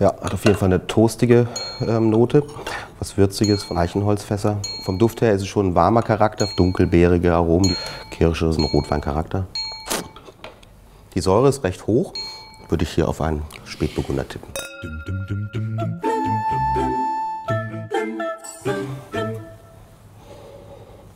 Ja, hat auf jeden Fall eine toastige ähm, Note. Was Würziges von Eichenholzfässer. Vom Duft her ist es schon ein warmer Charakter, dunkelbeerige Aromen. Kirsche ist ein Rotweincharakter. Die Säure ist recht hoch. Würde ich hier auf einen Spätburgunder tippen.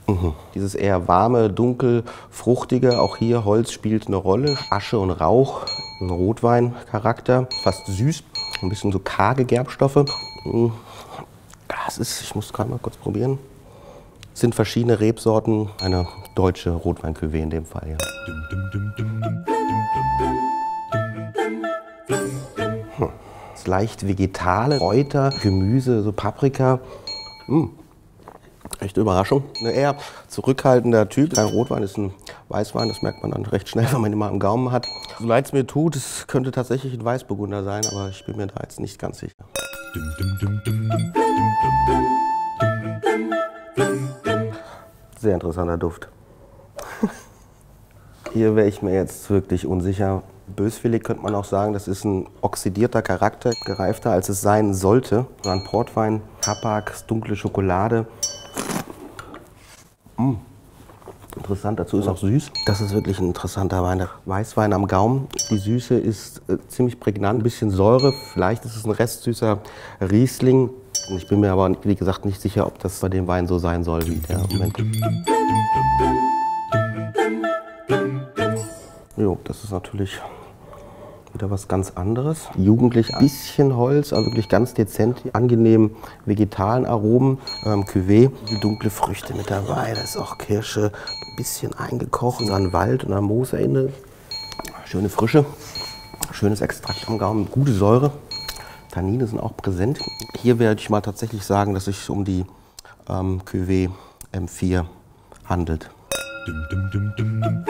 Mhm. Dieses eher warme, dunkel, fruchtige, auch hier Holz spielt eine Rolle. Asche und Rauch, ein Rotweincharakter, fast süß, ein bisschen so karge Gerbstoffe. Das ist, ich muss gerade mal kurz probieren. Es sind verschiedene Rebsorten, eine deutsche rotwein in dem Fall. Ja. Hm. Das leicht vegetale, Kräuter, Gemüse, so Paprika. Hm. Echte Überraschung. Ein eher zurückhaltender Typ. Ein Rotwein ist ein Weißwein, das merkt man dann recht schnell, wenn man ihn mal im Gaumen hat. So leid es mir tut, es könnte tatsächlich ein Weißburgunder sein, aber ich bin mir da jetzt nicht ganz sicher. Sehr interessanter Duft. Hier wäre ich mir jetzt wirklich unsicher. Böswillig könnte man auch sagen, das ist ein oxidierter Charakter, gereifter als es sein sollte. Ein Portwein, Tabak, dunkle Schokolade. Mm. Interessant, dazu ist auch süß. Das ist wirklich ein interessanter Wein. Weißwein am Gaumen. Die Süße ist äh, ziemlich prägnant, ein bisschen Säure. Vielleicht ist es ein restsüßer Riesling. Ich bin mir aber, wie gesagt, nicht sicher, ob das bei dem Wein so sein soll wie der Moment. Jo, das ist natürlich wieder was ganz anderes. Jugendlich, ein bisschen Holz, aber wirklich ganz dezent, angenehm vegetalen Aromen. Ähm, Cuvée, dunkle Früchte mit dabei, da ist auch Kirsche, ein bisschen eingekocht an Wald und an Moos erinnert. Schöne Frische, schönes Extrakt am Gaumen, gute Säure. Tannine sind auch präsent. Hier werde ich mal tatsächlich sagen, dass es sich um die ähm, Cuvée M4 handelt. Dum, dum, dum,